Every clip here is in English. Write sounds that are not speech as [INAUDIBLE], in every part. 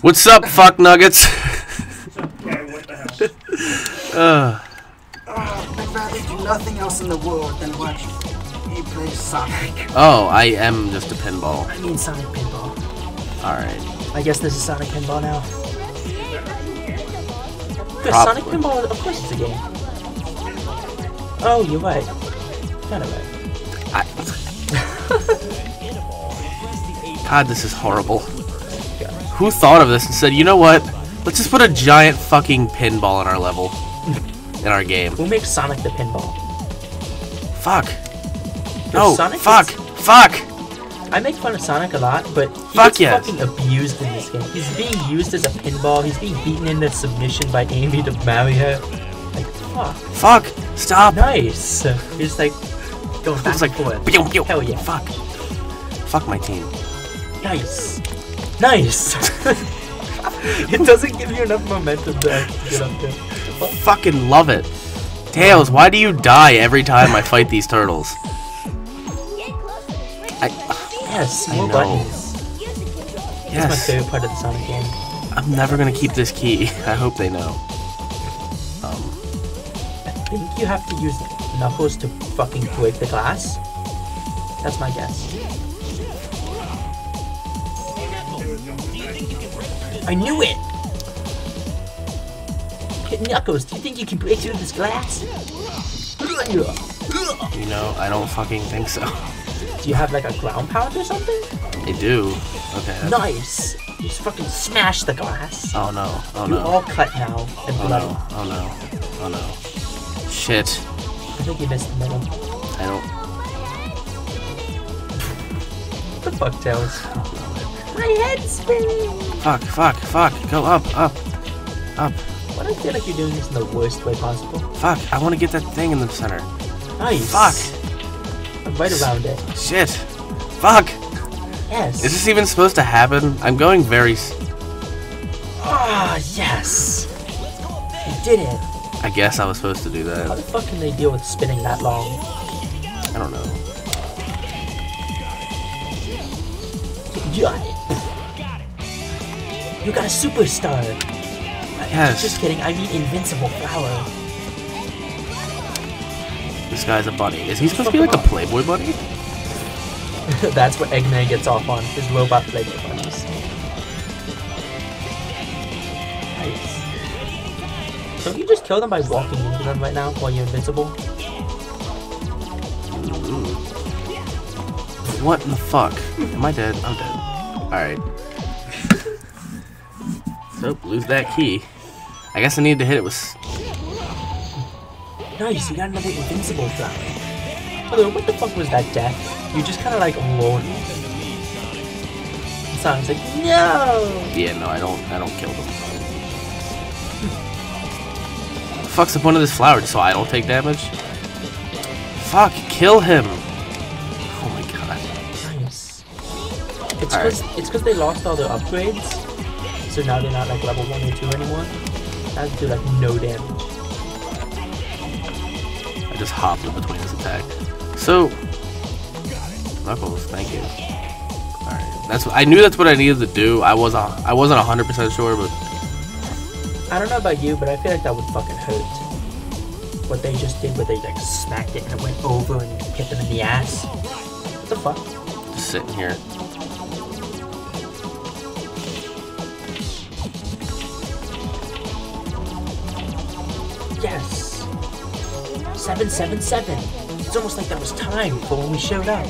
What's up, fuck nuggets? Okay, what the hell? uh, I'd rather do nothing else in the world than watch you play Sonic. oh, I am just a pinball. I mean Sonic Pinball. Alright. I guess this is Sonic Pinball now. Because Probably. Sonic Pinball, of course it's a game. Oh, you're right. Kind of right. I... [LAUGHS] God, this is horrible. Who thought of this and said, you know what? Let's just put a giant fucking pinball in our level. in our game. Who makes Sonic the Pinball? Fuck. No, Sonic fuck. is- Fuck. I make fun of Sonic a lot, but he Fuck gets yes. fucking abused in this game. He's being used as a pinball. He's being beaten into submission by Amy to marry her. Like, fuck. Fuck. Stop. Nice. He's like going back It's like, and forth. pew, pew. Hell yeah. Fuck. Fuck my team. Nice. Nice. [LAUGHS] it doesn't give you enough momentum to get up there. I fucking love it. Tails, why do you die every time I fight these turtles? I, Yes, I know. buttons. That's my yes. favorite part of the Sonic game. I'm never gonna keep this key. [LAUGHS] I hope they know. Um, I think you have to use Knuckles to fucking break the glass. That's my guess. I knew it! Knuckles, do you think you can break through this glass? you know, I don't fucking think so. Do you have like a ground pound or something? They do. Okay. Nice! You just fucking smash the glass. Oh no. Oh You're no. all cut now and Oh bloody. no. Oh no. Oh no. Shit. I think you missed the middle. I don't. What the fuck, Tails? My head's spinning! Fuck. Fuck. Fuck. Go up. Up. Up. Why do I feel like you're doing this in the worst way possible? Fuck. I want to get that thing in the center. Nice! Fuck. I'm right around it. Shit. Fuck. Yes! Is this even supposed to happen? I'm going very. s- Ah, yes! You did it! I guess I was supposed to do that. How the fuck can they deal with spinning that long? I don't know. You got it! You got a superstar! Yes. Just kidding, I mean invincible flower. This guy's a bunny. Is he supposed to be like a Playboy bunny? [LAUGHS] That's what Eggman gets off on, his robot Playboy bunnies. Nice. Don't you just kill them by walking into them right now while you're invincible? What in the fuck? Am I dead? I'm dead. Alright. So, lose that key. I guess I need to hit it with. Nice, you got another invincible flower. Although, what the fuck was that death? You just kind of like rolled. Sounds like, no! Yeah, no, I don't. I don't kill them. the fuck's the point of this flower? Just so I don't take damage? Fuck! Kill him! Oh my god. Nice. It's because it's because they lost all their upgrades, so now they're not like level one or two anymore. Now they do like no damage. I just hopped in between his attack. So, Knuckles, thank you. Alright, that's I knew that's what I needed to do. I was I wasn't hundred percent sure, but I don't know about you, but I feel like that would fucking hurt. What they just did, where they like smacked it and it went over and hit them in the ass. What the fuck? just sitting here. Seven seven seven. It's almost like that was time for when we showed up.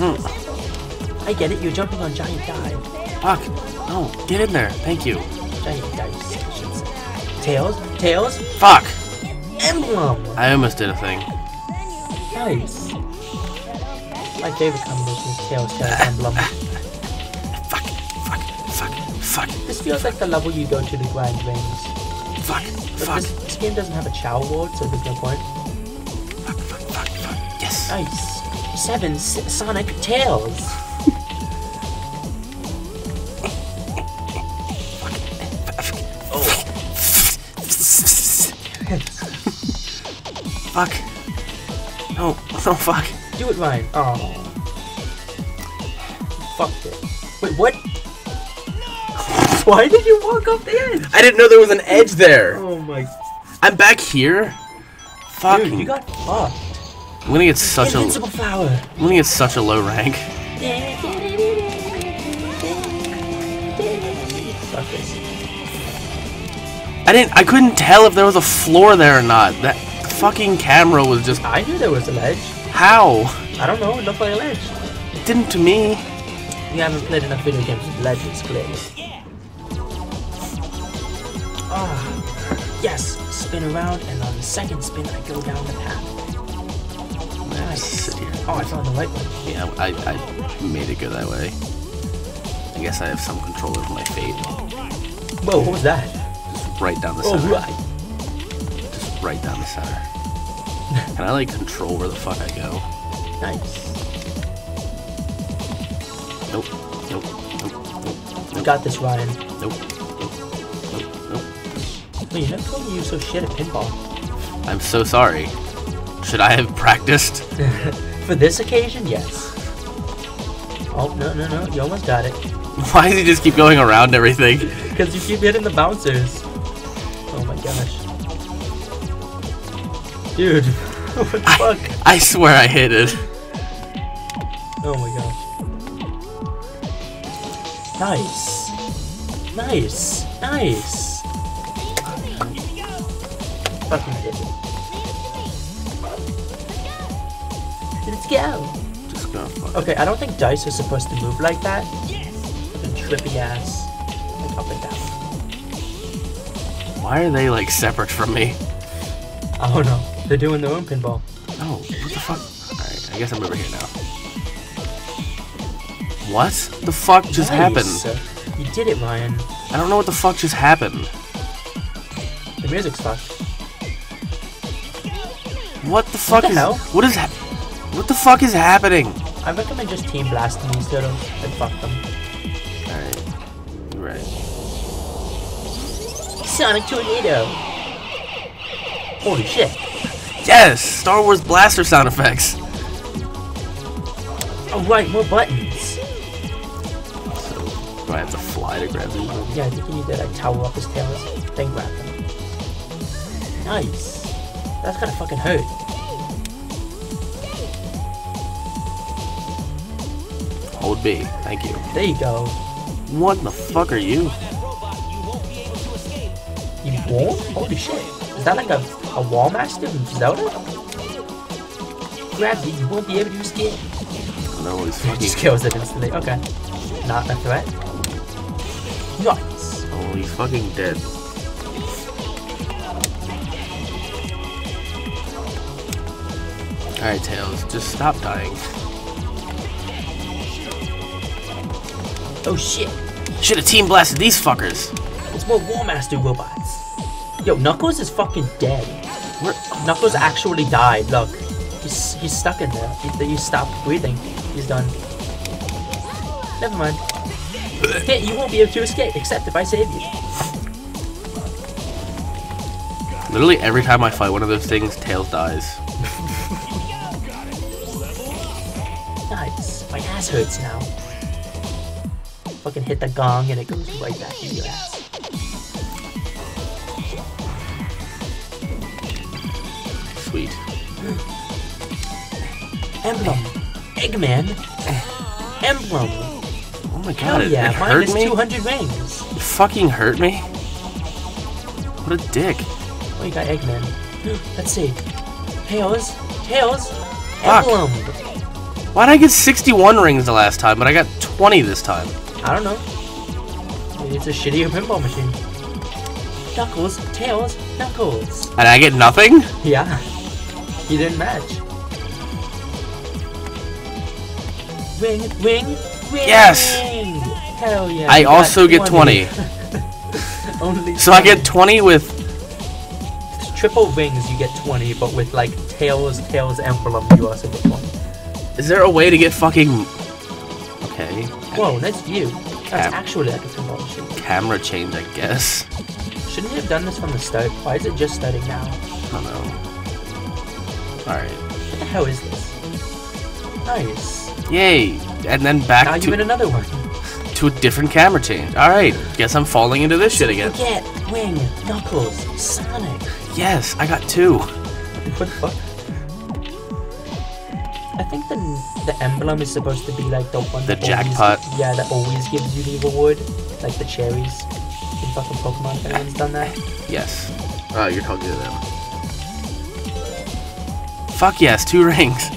Hmm. I get it. You're jumping on giant dive. Fuck! No, get in there. Thank you. Giant dice. I should say. Tails. Tails. Fuck! Emblem. I almost did a thing. Nice. My favorite combination is Tails, Tails, Emblem. [LAUGHS] Fuck! Fuck! Fuck! Fuck! This feels like the level you go to to grind rings. Fuck! Fuck! this, this game doesn't have a Chow Ward, so there's no point. Fuck! Fuck! Fuck! Fuck! Yes! Nice. Seven S- Sonic Tails. Oh. fuck! No! No! Fuck! Do it, Ryan. Oh. Fuck it. Wait, what? Why did you walk off the edge? I didn't know there was an edge there. Oh my I'm back here. Fucking. dude, you got fucked. I'm gonna get such a. Invincible flower. I'm gonna get such a low rank. I didn't. I couldn't tell if there was a floor there or not. That fucking camera was just. I knew there was a ledge. How? I don't know, it looked like a ledge. It didn't to me. You haven't played enough video games with ledges, clearly. Yes, spin around, and on the second spin, I go down the path. Nice. Oh, I found the right one. Yeah, I, I made it go that way. I guess I have some control over my fate. Whoa, what was that? Just right down the Oh, center. right. Just right down the center. [LAUGHS] Can I like control where the fuck I go? Nice. Nope. Nope. Nope. Nope. You got this, Ryan. Nope. Nope. Wait, you never told me you so shit at pinball. I'm so sorry. Should I have practiced? [LAUGHS] For this occasion, yes. Oh, no, no, no, you almost got it. Why does he just keep going around everything? [LAUGHS] Because you keep hitting the bouncers. Oh my gosh. Dude, [LAUGHS] what the I, fuck? I swear I hit it. Oh my gosh. Nice. Nice. Nice. Go. Just gonna. Okay, I don't think dice are supposed to move like that. Fucking trippy ass. Like up and down. Why are they like separate from me? I don't know. They're doing their own pinball. Oh, what the fuck? Alright, I guess I'm over here now. What the fuck just Nice. happened? You did it, Ryan. I don't know what the fuck just happened. The music's fucked. What the fuck the is hell? what is ha- what the fuck is happening? I recommend just team blasting these turtles and fuck them. Alright. You're right. Sonic Tornado! Holy shit. Yes! Star Wars blaster sound effects. Oh, Alright, more buttons. So do I have to fly to grab these? Yeah, I think you need to like tower up his tails, then grab them. Nice. That's gonna fucking hurt. Hold B. Thank you. There you go. What the fuck are you? You won't? Holy shit. Is that like a, a wall master from Zelda? Grab it, you won't be able to escape. No, he's [LAUGHS] Just fucking. kills it instantly. Okay. Not a threat. Nice. Oh, he's fucking dead. Alright, Tails, just stop dying. Oh shit. Should have team blasted these fuckers. It's more War Master robots. Yo, Knuckles is fucking dead. Where? Knuckles actually died. Look, he's he's stuck in there. He, he stopped breathing. He's done. Never mind. You won't be able to escape except if I save you. Literally every time I fight one of those things, Tails dies. [LAUGHS] Nice. My ass hurts now. Fucking hit the gong and it goes right back in your ass. Sweet. Emblem. Eggman. Emblem. Oh my god, Hell it, yeah, it hurt minus me? 200 rings. It fucking hurt me? What a dick. Oh, you got Eggman. [GASPS] Let's see. Tails. Tails. Fuck. Emblem. Why'd I get 61 rings the last time, but I got 20 this time? I don't know. Maybe it's a shittier pinball machine. Knuckles, Tails, Knuckles. And I get nothing? Yeah. You didn't match. Ring, ring, ring. Yes. Hell yeah. I also get 20. [LAUGHS] Only So I get 20 with. triple rings. You get 20, but with like Tails, Tails emblem, you also get 20. Is there a way to get fucking. Okay. Whoa, nice view. That's Cap- actually like a pinball machine. Camera change, I guess. Shouldn't you have done this from the start? Why is it just starting now? I don't know. Alright. What the hell is this? Nice. Yay! And then back Now to, you in another one. to a different camera change. Alright, guess I'm falling into this shit again. Forget Wing, Knuckles, Sonic. Yes, I got two. What the fuck? I think the the emblem is supposed to be like the one The that always- yeah, that always gives you the reward, like the cherries in fucking Pokemon. If anyone's done that. Yes. Oh, you're talking to them. Fuck yes, two rings.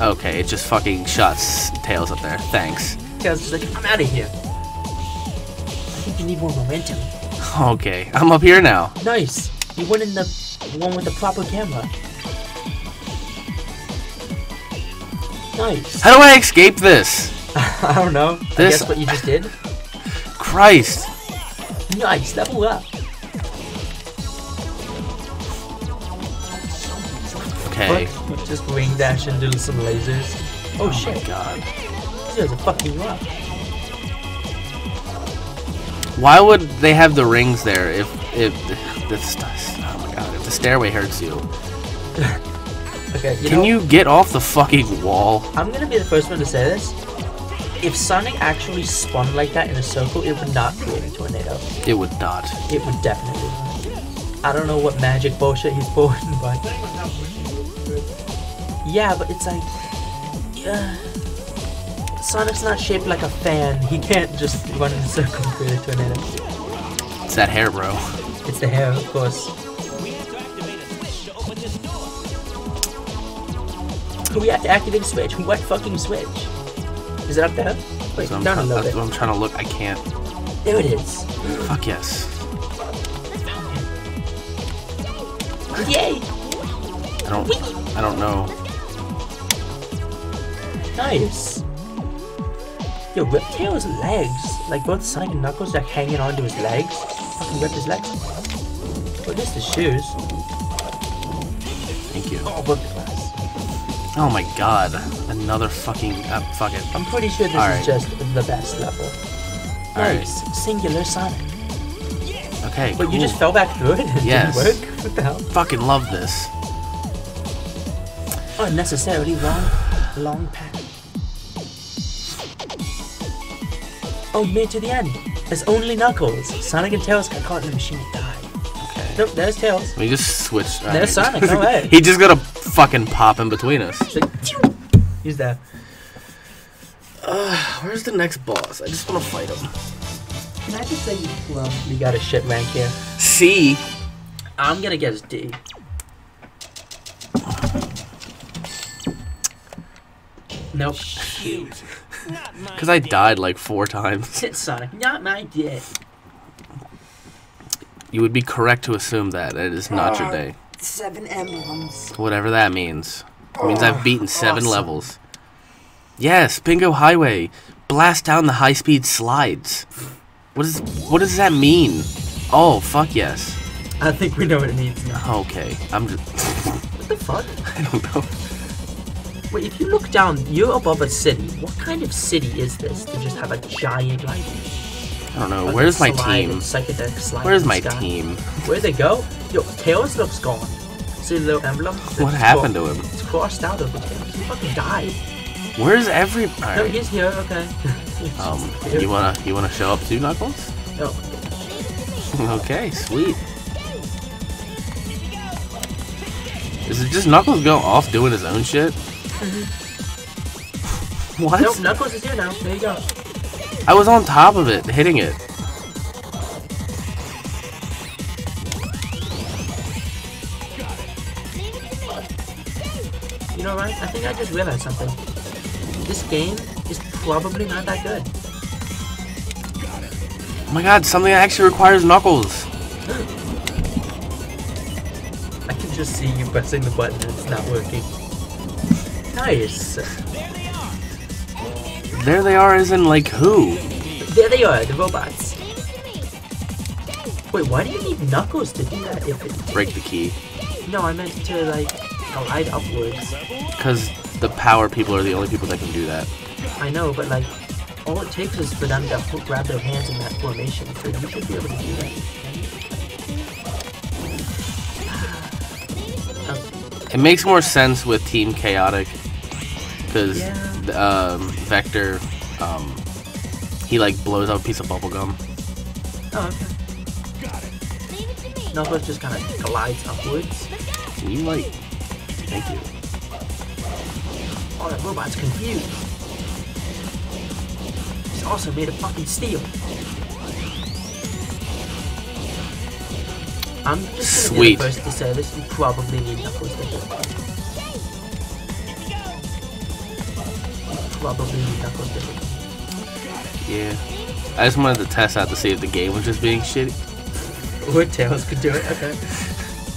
Okay, it just fucking shots tails up there. Thanks. Tails just like, I'm out of here. I think you need more momentum. Okay, I'm up here now. Nice. You went in the one with the proper camera. Nice. How do I escape this? [LAUGHS] I don't know. I This- guess what you just did. [LAUGHS] Christ. Nice. Level up. Okay. Just wing dash and do some lasers. Oh, Oh shit. god. These guys are fucking you up. Why would they have the rings there if if the oh stairway hurts you? [LAUGHS] Okay, you Can know, you get off the fucking wall? I'm gonna be the first one to say this. If Sonic actually spun like that in a circle, it would not create a tornado. It would not. It would definitely. I don't know what magic bullshit he's [LAUGHS] pulling, but yeah, but it's like, yeah. Sonic's not shaped like a fan. He can't just run in a circle and create a tornado. It's that hair, bro. It's the hair, of course. We have to activate switch. What fucking switch? Is it up there? Wait, So I'm, down a little that's bit. what I'm trying to look. I can't. There it is. Fuck yes. Yay! I don't. I don't know. Nice. Yo, Riptail's legs, like both Sonic and Knuckles, are hanging onto his legs. Fucking rip his legs. What is the shoes? Thank you. Oh, class. Oh my god. Another fucking. Uh, fuck it. I'm pretty sure this is just the best level. Alright. Nice. Singular Sonic. Okay. But you just fell back through it it Yes. What the hell? fucking love this. Unnecessarily long, long path. Oh, made to the end. There's only Knuckles. Sonic and Tails got caught in the machine and died. Okay. Nope, there's Tails. We just switched. There's alright. Sonic, [LAUGHS] alright. he just got to fucking pop in between us. It's like, He's there. Uh, where's the next boss? I just want to fight him. Can I just say, well, we got a shit rank here. C. I'm gonna guess D. Nope. Because I died like four times. Hit Sonic, not my dick. You would be correct to assume that. It is not your day. Seven emblems. Whatever that means. It means I've beaten oh, seven awesome. levels. Yes, Bingo Highway. Blast down the high speed slides. What is what does that mean? Oh, fuck yes. I think we know what it means now. Okay. I'm just What the fuck? [LAUGHS] I don't know. Wait, if you look down, you're above a city. What kind of city is this to just have a giant like? I don't know. fucking Where's my slide team? Psychedelic slide Where's my sky? team? Where'd they go? Yo, Tails looks gone. See the little emblem? What happened to him? It's crossed out over Tails. He fucking died. Where's every No, he's here. Okay. [LAUGHS] Um you wanna you wanna show up too, Knuckles? No. [LAUGHS] okay, sweet. Is it just Knuckles go off doing his own shit? [LAUGHS] What? nope, Knuckles is here now. There you go. I was on top of it, hitting it. You know, right? I think I just realized something. This game is probably not that good. Oh my god, something that actually requires Knuckles. [LAUGHS] I can just see you pressing the button and it's not working. Nice. There they are, as in like who? There they are, the robots. Wait, why do you need Knuckles to do that? If it, Break the key. no, I meant to like glide upwards. Because the power people are the only people that can do that. I know, but like, all it takes is for them to grab their hands in that formation, so you should be able to do that. It makes more sense with Team Chaotix. Because Yeah. Um, Vector, um, he like blows out a piece of bubble gum. Oh, okay. Knuckles just kind of glides upwards. Can you like? Thank you. Oh, that robot's confused. He's also made of fucking steel. I'm just gonna be Sweet. the first to say this. You probably need Knuckles to hit. Probably need Knuckles to hit. Yeah. I just wanted to test out to see if the game was just being shitty. [LAUGHS] Or Tails could do it. Okay.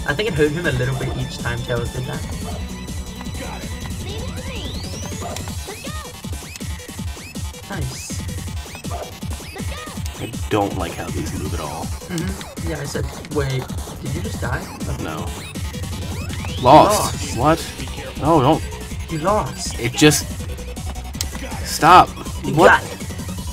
I think it hurt him a little bit each time Tails did that. Nice. I don't like how these move at all. hmm Yeah, I said, wait, did you just die? Okay. No. Lost. Lost. What? No, don't. You lost. It just. Stop. You what?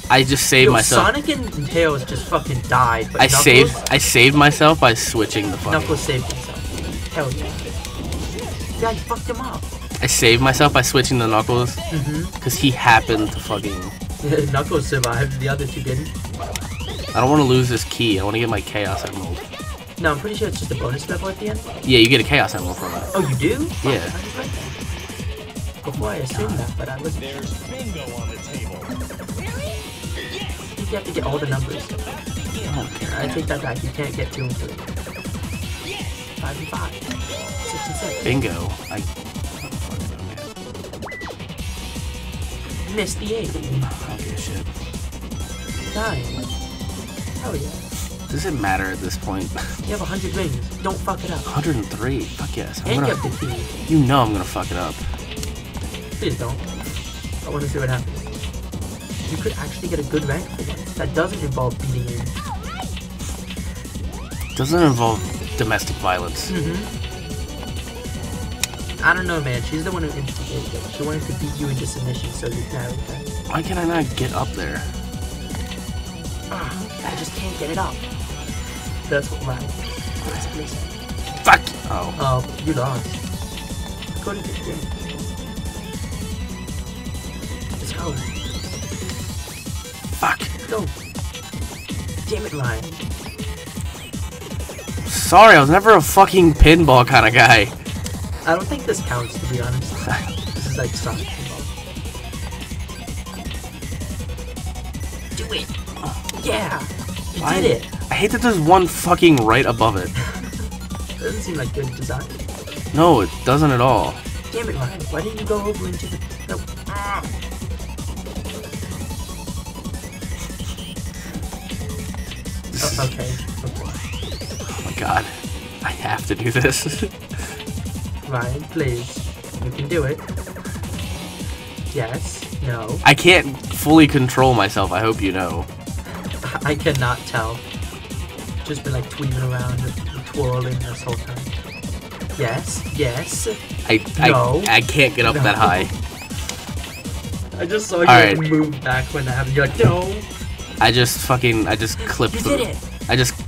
I just saved Yo, myself. Sonic and Tails just fucking died, but I Knuckles, saved. I saved myself by switching the fucking. Knuckles saved himself. Hell yeah. Yeah, you fucked him up. I saved myself by switching the knuckles Mm-hmm. because he happened to fucking. [LAUGHS] Knuckles survived, the other two didn't. I don't want to lose this key. I want to get my chaos emerald. No, I'm pretty sure it's just a bonus level at the end. Yeah, you get a chaos emerald from it. Oh, you do? Yeah. I just read that. Before I assumed that, but I wasn't. There's bingo on the table. I think you have to get all the numbers. I don't care. I take that back. You can't get two and three. Five and five. Six and six. Bingo. I. Missed the eight. I don't give a shit. Nine. Hell yeah. Does it matter at this point? You have a hundred rings. Don't fuck it up. 103. Fuck yes. I'm And gonna. have the key. You know I'm gonna fuck it up. Please don't. I want to see what happens. You could actually get a good rank for. That doesn't involve beating you. Doesn't involve domestic violence. Mm-hmm. I don't know, man. She's the one who instigated it. She wanted to beat you into submission so you married her. Why can I not get up there? Ah, [SIGHS] I just can't get it up. That's what basically said. Fuck. Oh. Oh, you lost. Go to the game. Go. Fuck. Go. Damn it, Ryan. Sorry, I was never a fucking pinball kind of guy. I don't think this counts, to be honest. This is like Sonic Pinball. Do it. Yeah. You Why- did it. I hate that there's one fucking right above it. [LAUGHS] Doesn't seem like good design. No, it doesn't at all. Damn it, Ryan. Why didn't you go over into the... No. Ah. Okay. Okay. Oh my god. I have to do this. [LAUGHS] Ryan, please. You can do it. Yes. No. I can't fully control myself, I hope you know. I cannot tell. Just been like tweeting around and twirling this whole time. Yes. Yes. I I, No. I can't get up No. that high. I just saw you Alright. like, move back when that happened. You're like, no. I just fucking I just clipped You through. did it. I just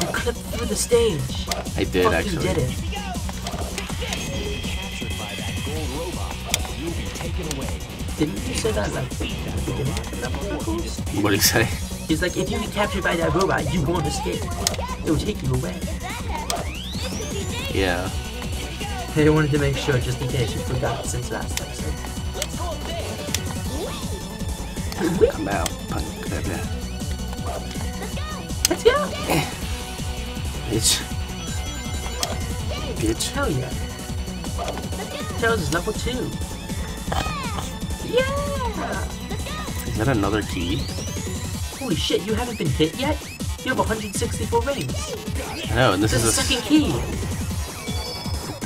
You clipped through the stage. I did Fucking actually. did it. Captured by that gold robot, you'll be taken away. Didn't you say that like at the beginning of the level, Knuckles? What do you say? He's like, if you get captured by that robot, you won't escape. It will take you away. Yeah. They wanted to make sure, just in case you forgot since last episode. Come out. Punk. Let's go! Bitch. Bitch. Hell yeah. Tails is level 2. Yeah! Is that another key? Holy shit, you haven't been hit yet? You have 164 rings. I know, and this This is a. the second key.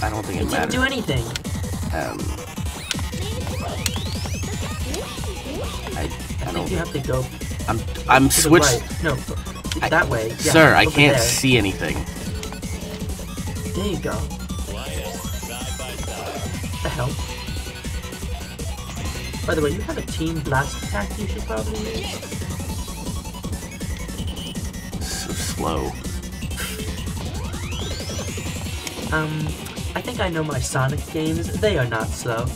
I don't think It it didn't do anything. Um. I, I I think don't. you have to go I'm I'm switched. right. No, I- that way. Yeah, Sir, I can't there. see anything. There you go. The hell? By the way, you have a team blast attack you should probably use. So slow. Um, I think I know my Sonic games. They are not slow.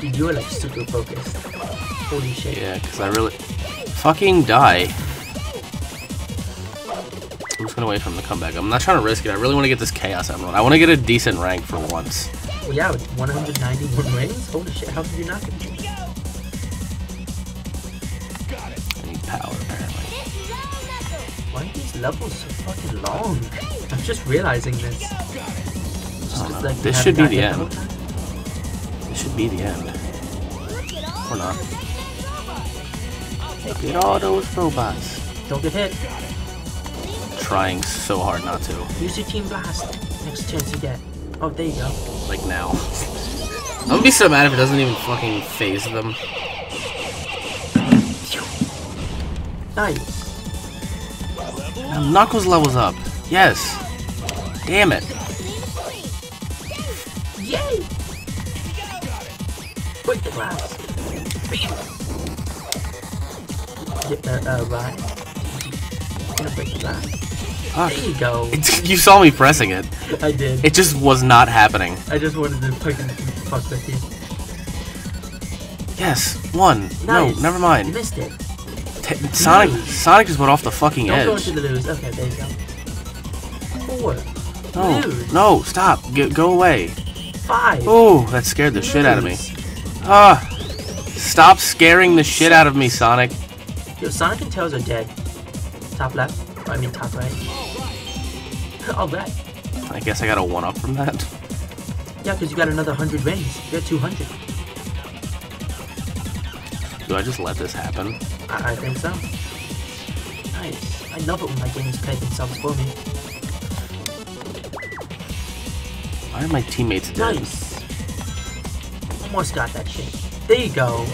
Dude, you're like super focused. Holy shit. Yeah, because I really... Fucking die. I'm just gonna wait for him to come back. I'm not trying to risk it. I really want to get this Chaos Emerald. I want to get a decent rank for once. Well, yeah, with 191 rings? Holy shit, how did you not get it? I need power, apparently. Why are these levels so fucking long? I'm just realizing this. Like, This should be the end. This should be the end. Or not. Look at all those robots. Don't get hit. Trying so hard not to. Use your team blast. Next chance you get. Oh, there you go. Like now. I'm gonna be so mad if it doesn't even fucking phase them. Nice. Now Knuckles levels up. Yes. Damn it. The. Get the uh, right. The There you go. you saw me pressing it. I did. It just was not happening. I just wanted to fucking fuck with you. Yes. One. Nice. No, never mind. You missed it. T- Sonic. Sonic just went off the fucking Don't go into the lose. Okay, there you go. Four. No. Lose. No, stop. G- go away. Five. Oh, that scared the shit out of me. Ah. Stop scaring the shit out of me, Sonic. Yo, Sonic and Tails are dead. Top left. I mean top right. [LAUGHS] All right. I guess I got a one up from that. Yeah, because you got another 100 rings. You got 200. Do I just let this happen? I, I think so. Nice. I love it when my games play themselves for me. Why are my teammates dead? Nice. Almost got that shit. There you go.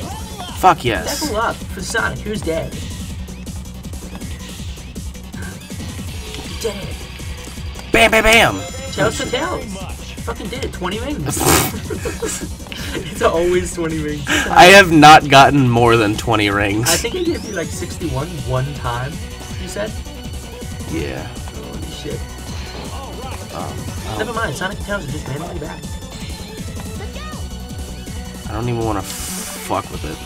Fuck yes. Level up for Sonic, who's dead. You did it. Bam, bam, bam. Tails for Tails. Fucking did it. 20 rings. [LAUGHS] it's always 20 rings. I have not gotten more than 20 rings. I think I gave you like 61 one time, you said? yeah. Holy shit. Um, Never mind, Sonic and Tails are just randomly back. I don't even want to fuck with it.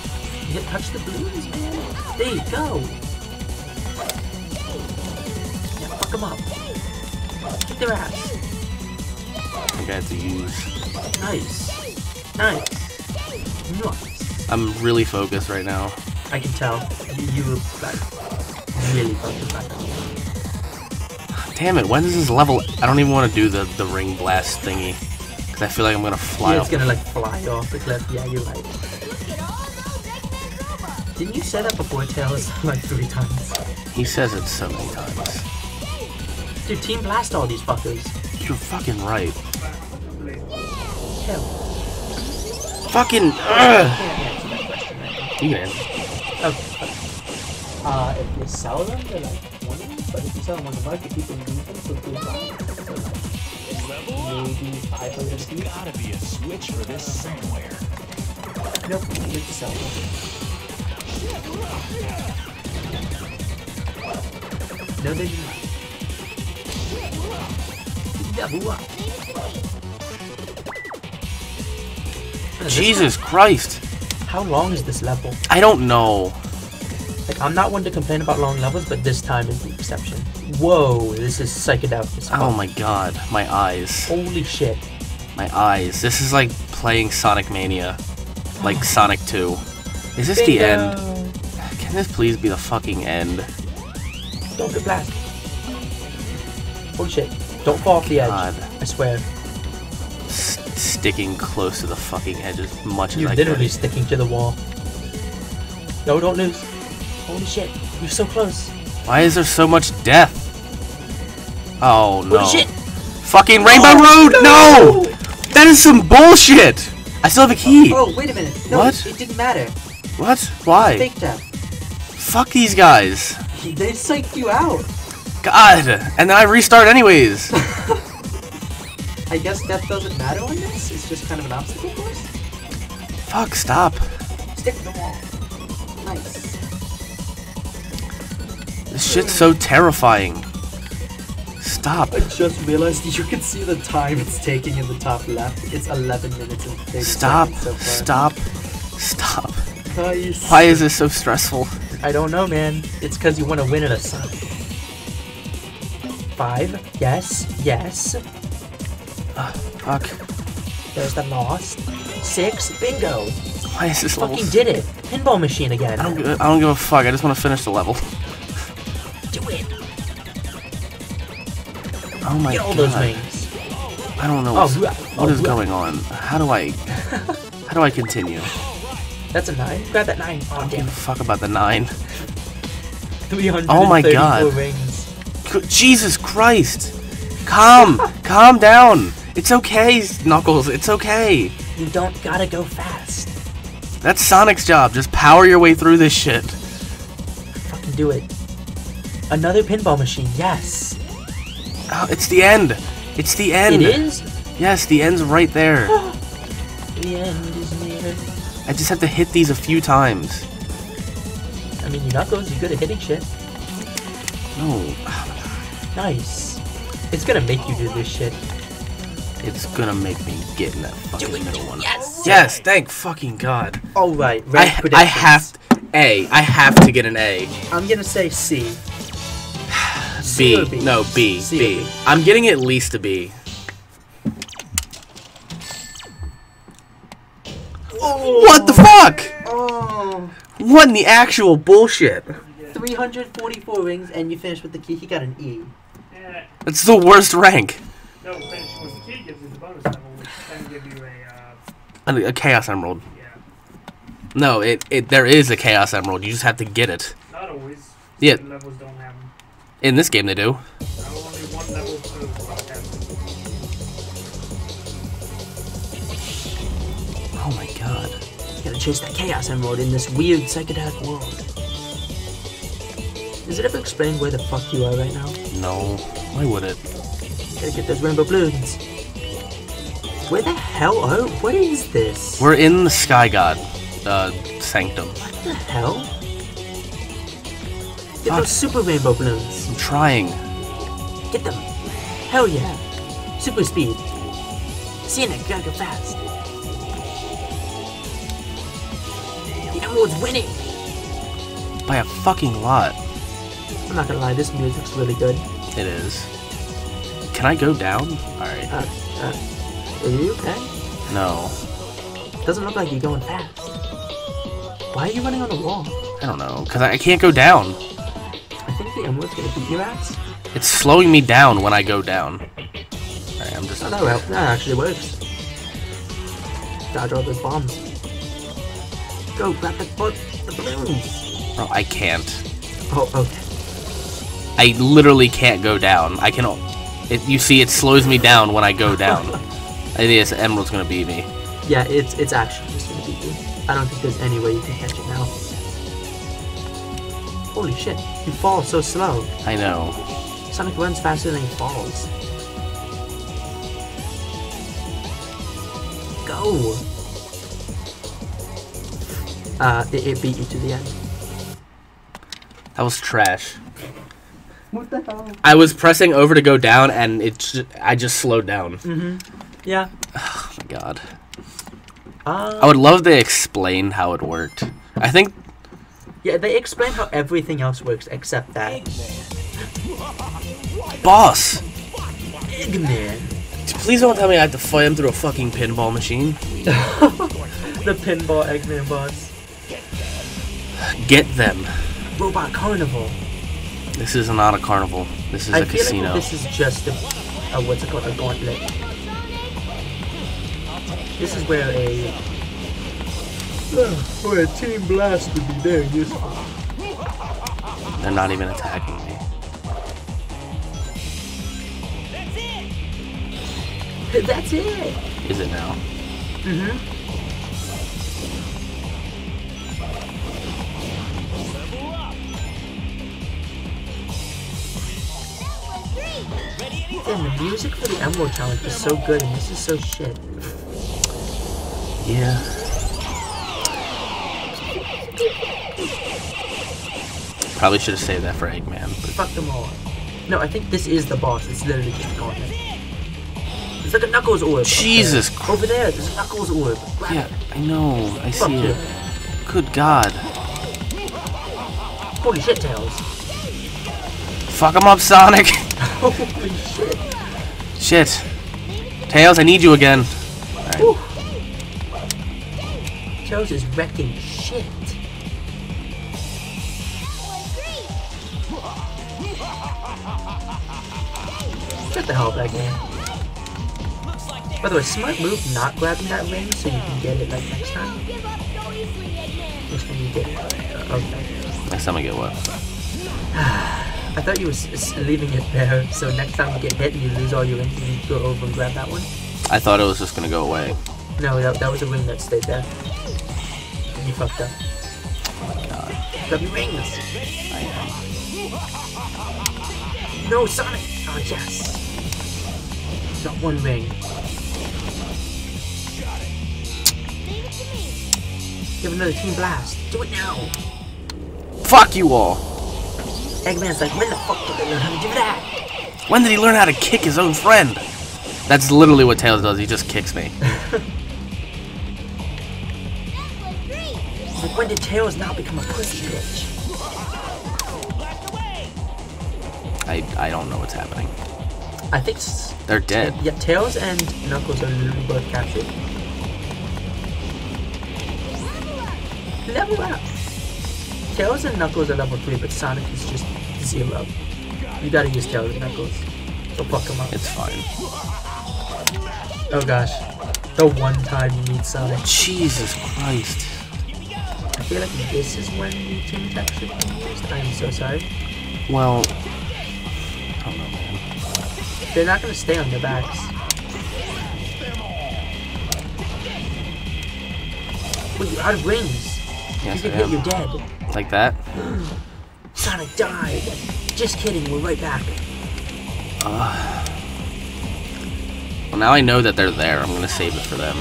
You hit touch the blues, man. There you go. Yeah, fuck them up. Kick their ass. I think I have to use. Nice. Nice. Nice. I'm really focused right now. I can tell. You, you were like really fucking back. Damn it, when does this level... I don't even want to do the, the ring blast thingy. I feel like I'm going to fly Yeah, off it's gonna like fly off the cliff. Yeah, you're right. Didn't you say that before, Tails? [LAUGHS] like three times. He says it so many times. Dude, Team Blast all these fuckers. You're fucking right. Hell. Fucking... Ugh. Can't answer that question right. You can. Okay. Uh, if you sell them, they're like 20, but if you sell them on the market, people use them for good value. So like, maybe 500 There's gotta be a switch for this somewhere. Nope, you have to sell them. No, they do not. Boo up. Jesus Christ. How long is this level? I don't know. Like, I'm not one to complain about long levels, but this time is the exception. Whoa, this is psychedelic as. Oh my god. My eyes. Holy shit. My eyes. This is like playing Sonic Mania. Like [GASPS] Sonic 2. Is this the end? Can this please be the fucking end? Don't get blasted. Holy shit. Don't fall off the edge. God. I swear. S- sticking close to the fucking edge as much as I. You're I literally sticking to the wall. No, don't lose. Holy shit. You're so close. Why is there so much death? Oh no. Shit. Fucking Rainbow oh, Road! No! That is some bullshit! I still have a key! Oh, wait a minute. No, What? it didn't matter. What? Why? Fake. Fuck these guys! They psyched you out. God! And then I restart anyways! [LAUGHS] I guess death doesn't matter on this. It's just kind of an obstacle course. Fuck, stop. Stick to the wall. Nice. This shit's so terrifying. Stop. I just realized you can see the time it's taking in the top left. It's 11 minutes and 30 Stop. seconds so far. Stop. Stop. Nice. Why is this so stressful? I don't know, man. It's because you want to win at a Sonic. Five. Yes. Yes. Ah, fuck. There's the lost. Six. Bingo. Why is this level? Fucking did it. Pinball machine again. I don't. I don't give a fuck. I just want to finish the level. Oh my Get all god. those wings. I don't know Oh, what's, blah. what Oh, is going on. How do I? [LAUGHS] How do I continue? That's a nine. Grab that nine. Oh, damn it. Fuck about the nine. Oh my God. rings. Jesus Christ! Calm, [LAUGHS] calm down. It's okay, Knuckles. It's okay. You don't gotta go fast. That's Sonic's job. Just power your way through this shit. Fucking do it. Another pinball machine. Yes. Oh, [GASPS] it's the end. It's the end. It is. Yes, the end's right there. [GASPS] The end is near. I just have to hit these a few times. I mean, knuckles. You're not good at hitting shit. No, Nice. It's gonna make you do this shit. it's gonna make me get in that fucking it. middle one. Yes. Yes, thank fucking god. All right. I, I have A. I have to get an A. I'm gonna say C. C B. or B? No, B. C or B. B? I'm getting at least a B. Oh. What the fuck? Oh. What in the actual bullshit? 344 rings, and you finish with the key. He got an E. Yeah. That's the worst rank. No, finish with the key gives you the bonus level, which can give you a, uh, A, a Chaos Emerald. yeah. No, it, it there is a Chaos Emerald. You just have to get it. Not always. Yeah. Levels don't have them. In this game, they do. Now only one level per have them. Oh my god. You gotta chase that Chaos Emerald in this weird psychedelic world. Does it ever explain where the fuck you are right now? No. Why would it? Gotta get those rainbow balloons. Where the hell are? What is this? We're in the Sky God uh, Sanctum. What the hell? Get Fuck. those super rainbow balloons. I'm trying. Get them. Hell yeah. Super speed. It, gotta go fast. The Emerald's winning. By a fucking lot. I'm not gonna lie, this music's really good. It is. Can I go down? Alright. Uh, uh, are you okay? No. Doesn't look like you're going fast. Why are you running on the wall? I don't know. Because I, I can't go down. I think the Emerald's gonna beat your ass. It's slowing me down when I go down. Alright, I'm just. Oh, that, that actually works. Dodge all those bombs. Go, grab the, the balloons. Bro, I can't. Oh, okay. I literally can't go down. I can. It, you see, it slows me down when I go down. [LAUGHS] I think this Emerald's gonna beat me. Yeah, it's it's actually just gonna beat you. I don't think there's any way you can catch it now. Holy shit, you fall so slow. I know. Sonic runs faster than he falls. Go! Uh, it, it beat you to the end. That was trash. What the hell? I was pressing over to go down, and it. Ju- I just slowed down. Mm-hmm. Yeah. Oh my god. Uh, I would love to explain how it worked. I think yeah, they explain how everything else works except that. [LAUGHS] boss. Eggman! Please don't tell me I have to fight him through a fucking pinball machine. [LAUGHS] The pinball Eggman boss. Get them. Robot Carnival. This is not a carnival. This is a I feel casino. like this is just a, a what's it called, a gauntlet. This is where a where a team blast would be there. useful. They're not even attacking me. That's it. [LAUGHS] That's it. Is it now? Mm-hmm. And the music for the Emerald Challenge is so good, and this is so shit. Yeah. Probably should have saved that for Eggman. But Fuck them all. No, I think this is the boss. It's literally just gauntlet. It's like a Knuckles orb. Jesus there. Over there, there's a Knuckles orb. Grab Yeah. I know. I Fuck see you. it. Good God. Holy shit, Tails. Fuck him up, Sonic. [LAUGHS] [LAUGHS] Holy shit. Shit. Tails, I need you again. Whew. Tails is wrecking Get the hell out of that game. By the way, smart move not grabbing that ring so you can get it like next time. Next time you get it. Uh, okay. Next time I get what? [SIGHS] I thought you was leaving it there, so next time you get hit and you lose all your rings, you go over and grab that one. I thought it was just gonna go away. No, that, that was a ring that stayed there. And you fucked up. God. Grab your rings! I am. No, Sonic! Oh, yes! Got one ring. You have another Team Blast. Do it now! Fuck you all. Eggman's like, when the fuck did they learn how to do that? When did he learn how to kick his own friend? That's literally what Tails does. He just kicks me. [LAUGHS] Like, when did Tails now become a pussy bitch? I I don't know what's happening. I think s- They're dead. Yeah, Tails and Knuckles are literally both captured. Level up! Tails and Knuckles are level 3, but Sonic is just 0. You gotta use Tails and Knuckles. So fuck them up. It's fine. Oh gosh. The one time you meet Sonic. Jesus Christ. I feel like this is when the team attack should be used. I am so sorry. Well, They're not gonna stay on their backs. Wait, you're out of rings. Yes, you get hit, you're dead. Like that? [GASPS] Sonic died. Just kidding, we're right back. Well, now I know that they're there. I'm gonna save it for them.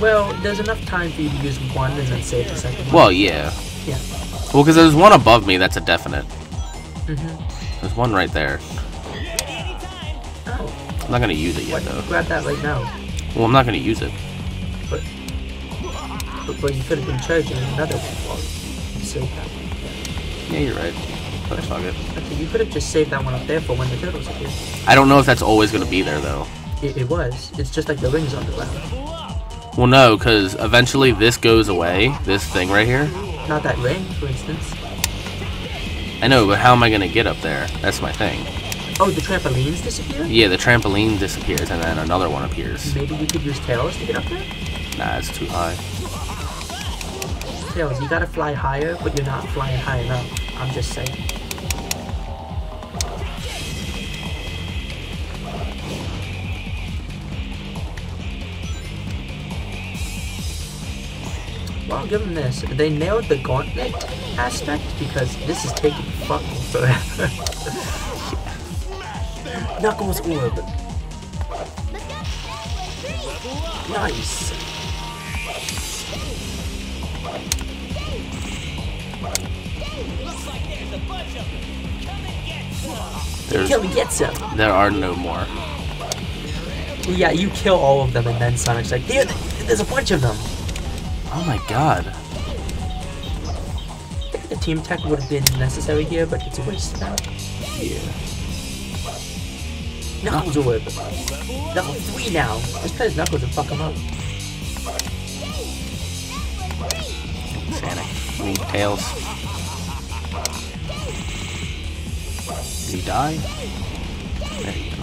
Well, there's enough time for you to use one and then save the second one. Well, yeah. Yeah. Well, because there's one above me. That's a definite. Mm-hmm. There's one right there. I'm not gonna use it why yet, don't though. grab that right now? Well, I'm not gonna use it. But, but, but you could have been charging another one. Well, you saved that one. Yeah, you're right. But fuck it. Okay, you could have just saved that one up there for when the turtles appear. I don't know if that's always gonna be there, though. It, it was. It's just like the rings on the ground. Well, no, because eventually this goes away. This thing right here. Not that ring, for instance. I know, but how am I gonna get up there? That's my thing. Oh, the trampolines disappear? Yeah, the trampoline disappears and then another one appears. Maybe you could use tails to get up there? Nah, it's too high. Tails, you gotta fly higher, but you're not flying high enough. I'm just saying. Well, I'll give them this. They nailed the gauntlet aspect because this is taking fucking forever. [LAUGHS] Knuckles orb. Nice. There's, Kill and gets him. there are no more. Yeah, you kill all of them, and then Sonic's like, there, there's a bunch of them. Oh my god. I think the team tech would have been necessary here, but it's a waste now. Yeah. Knuckles orb. Level three now. Just play as Knuckles and fuck him up. Sonic. I mean, Tails. Did he die? There you go.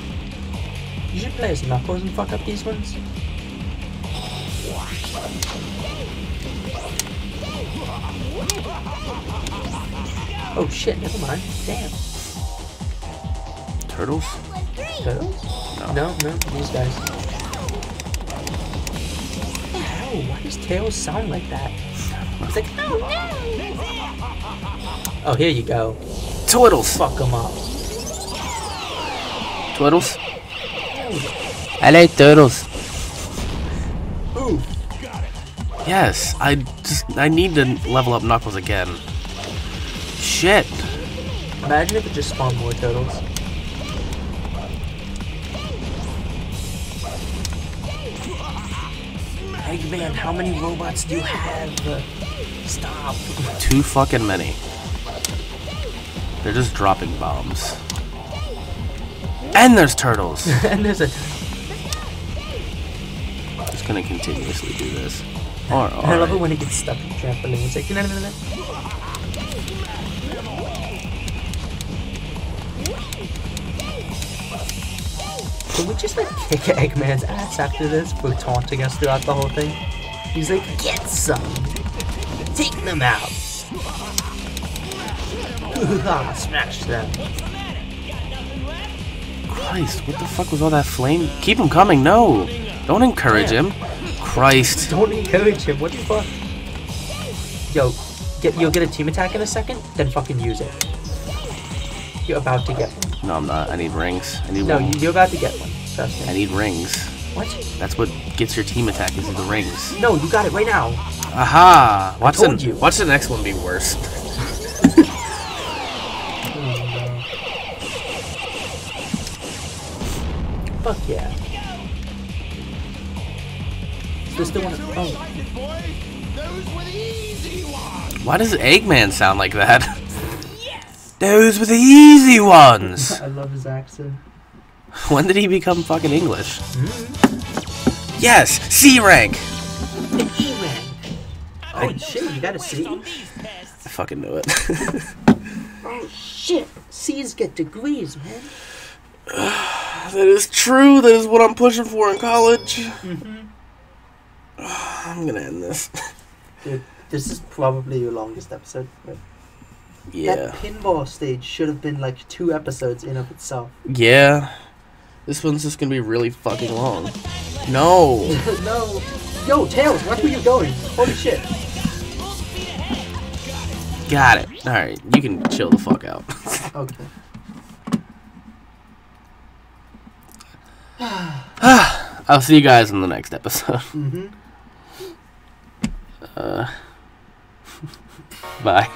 You should play as Knuckles and fuck up these ones. Oh shit, never mind. Damn. Turtles? Turtles? No. No, no, these guys. What the hell? Why does Tails sound like that? It's like, oh no! Oh, here you go. Turtles! Fuck them up. Turtles? I like turtles. Ooh. Yes, I just I need to level up Knuckles again. Shit. Imagine if it just spawned more turtles. Eggman, how many robots do you have? Stop. Too fucking many. They're just dropping bombs. And there's turtles. [LAUGHS] and there's a. just gonna continuously do this. Or, And I love it when it gets stuck in the trampoline. It's like, no, no, no, no. Can we just like kick [LAUGHS] Eggman's ass after this for taunting us throughout the whole thing? He's like, get some! Take them out! [LAUGHS] Smash them! Christ, what the fuck was all that flame? Keep him coming, no! Don't encourage him. Christ. Don't encourage him, what the fuck? Yo, get, you'll get a team attack in a second, then fucking use it. You're about to get. No, I'm not. I need rings. I need No, one. you- you're about to get one. Trust I need rings. What? That's what gets your team attack is the rings. No, you got it right now. Aha! Watch the you. watch the next one be worse. [LAUGHS] Fuck yeah. Still still wanna oh Why does Eggman sound like that? [LAUGHS] Those were the easy ones. [LAUGHS] I love his accent. [LAUGHS] When did he become fucking English? Hmm? Yes, C rank. E-Man. Oh shit, you got a C? I fucking knew it. [LAUGHS] Oh shit. C's get degrees, man. [SIGHS] that is true. That is what I'm pushing for in college. Mm-hmm. [SIGHS] I'm gonna end this. Dude, this is probably your longest episode. Right? That pinball stage should have been like two episodes in of itself. Yeah. This one's just gonna be really fucking long. No. [LAUGHS] no. Yo, Tails, watch where were you going? Holy shit. Got it. Alright, you can chill the fuck out. [LAUGHS] Okay. [SIGHS] I'll see you guys in the next episode. Mm-hmm. Uh, Bye.